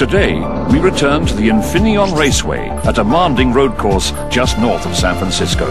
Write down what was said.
Today, we return to the Infineon Raceway, a demanding road course just north of San Francisco.